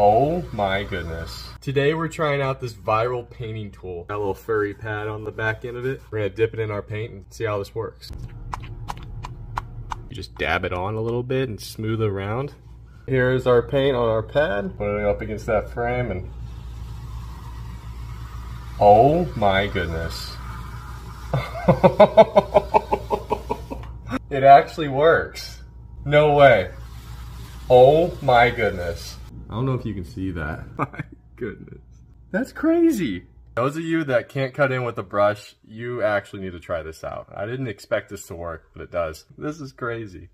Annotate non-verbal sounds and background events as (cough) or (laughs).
Oh my goodness. Today we're trying out this viral painting tool. Got a little furry pad on the back end of it. We're gonna dip it in our paint and see how this works. You just dab it on a little bit and smooth it around. Here's our paint on our pad. Put it up against that frame and... Oh my goodness. (laughs) it actually works. No way. Oh my goodness. I don't know if you can see that. (laughs) My goodness. That's crazy. Those of you that can't cut in with a brush, you actually need to try this out. I didn't expect this to work, but it does. This is crazy.